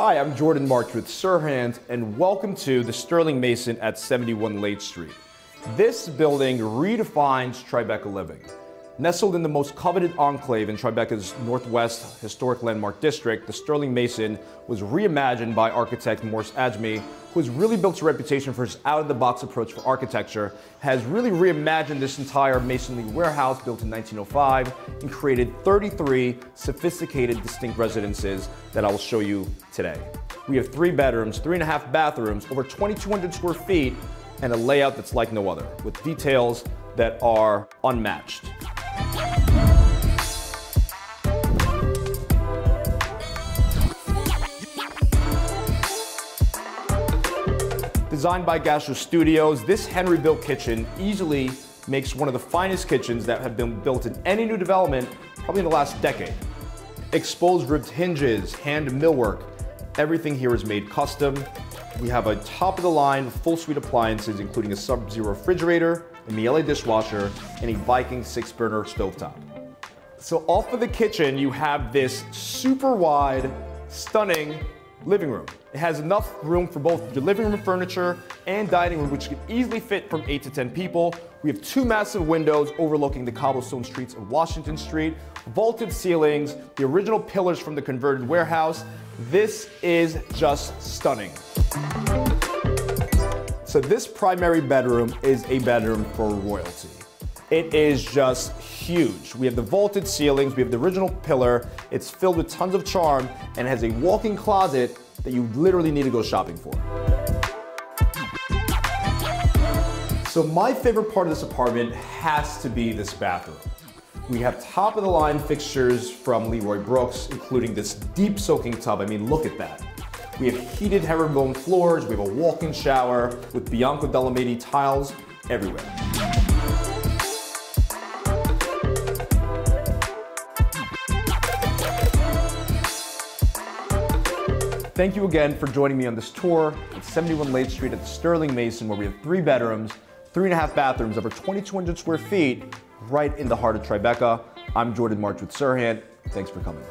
Hi, I'm Jordan March with Serhant, and welcome to the Sterling Mason at 71 Laight Street. This building redefines Tribeca living. Nestled in the most coveted enclave in Tribeca's Northwest Historic Landmark District, the Sterling Mason was reimagined by architect Morris Adjmi, who has really built a reputation for his out-of-the-box approach for architecture, has really reimagined this entire masonry warehouse built in 1905 and created 33 sophisticated distinct residences that I will show you today. We have three bedrooms, three and a half bathrooms, over 2,200 square feet, and a layout that's like no other, with details that are unmatched. Designed by Gachot Studios, this Henrybuilt kitchen easily makes one of the finest kitchens that have been built in any new development, probably in the last decade. Exposed ribbed hinges, hand millwork, everything here is made custom. We have a top of the line full suite appliances, including a Sub-Zero refrigerator, a Miele dishwasher, and a Viking six burner stovetop. So off of the kitchen, you have this super wide, stunning living room. It has enough room for both your living room furniture and dining room, which can easily fit from 8 to 10 people. We have two massive windows overlooking the cobblestone streets of Washington Street, vaulted ceilings, the original pillars from the converted warehouse. This is just stunning. So this primary bedroom is a bedroom for royalty. It is just huge. We have the vaulted ceilings, we have the original pillar, it's filled with tons of charm, and has a walk-in closet that you literally need to go shopping for. So my favorite part of this apartment has to be this bathroom. We have top of the line fixtures from Lefroy Brooks, including this deep soaking tub. I mean, look at that. We have heated herringbone floors, we have a walk-in shower with Bianco Della tiles everywhere. Thank you again for joining me on this tour at 71 Laight Street at the Sterling Mason, where we have three bedrooms, three and a half bathrooms, over 2,200 square feet, right in the heart of Tribeca. I'm Jordan March with Serhant. Thanks for coming.